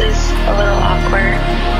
is a little awkward.